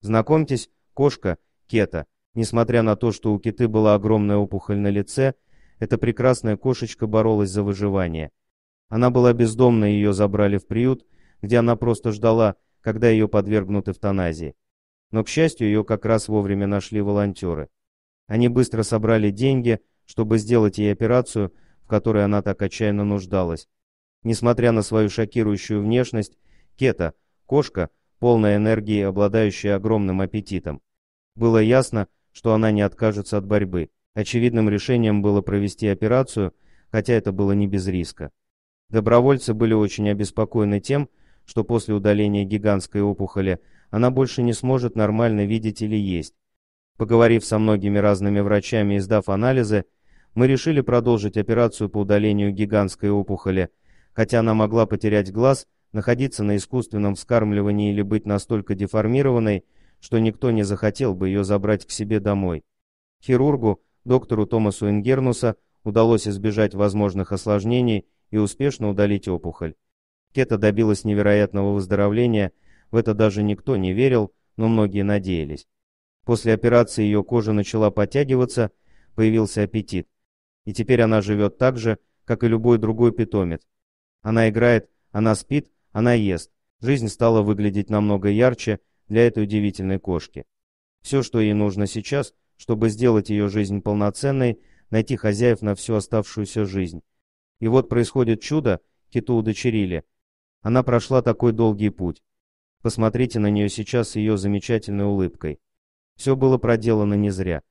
Знакомьтесь, кошка Кета. Несмотря на то, что у Киты была огромная опухоль на лице, эта прекрасная кошечка боролась за выживание. Она была бездомна, ее забрали в приют, где она просто ждала, когда ее подвергнут эвтаназии. Но, к счастью, ее как раз вовремя нашли волонтеры. Они быстро собрали деньги, чтобы сделать ей операцию, в которой она так отчаянно нуждалась. Несмотря на свою шокирующую внешность, Кета, кошка, полная энергии, обладающая огромным аппетитом. Было ясно, что она не откажется от борьбы. Очевидным решением было провести операцию, хотя это было не без риска. Добровольцы были очень обеспокоены тем, что после удаления гигантской опухоли она больше не сможет нормально видеть или есть. Поговорив со многими разными врачами и сдав анализы, мы решили продолжить операцию по удалению гигантской опухоли, хотя она могла потерять глаз, находиться на искусственном вскармливании или быть настолько деформированной, что никто не захотел бы ее забрать к себе домой. Хирургу, доктору Томасу Ингернуса, удалось избежать возможных осложнений и успешно удалить опухоль. Кета добилась невероятного выздоровления, в это даже никто не верил, но многие надеялись. После операции ее кожа начала подтягиваться, появился аппетит. И теперь она живет так же, как и любой другой питомец. Она играет, она спит, она ест. Жизнь стала выглядеть намного ярче, для этой удивительной кошки. Все, что ей нужно сейчас, чтобы сделать ее жизнь полноценной, найти хозяев на всю оставшуюся жизнь. И вот происходит чудо, киту удочерили. Она прошла такой долгий путь. Посмотрите на нее сейчас с ее замечательной улыбкой. Все было проделано не зря.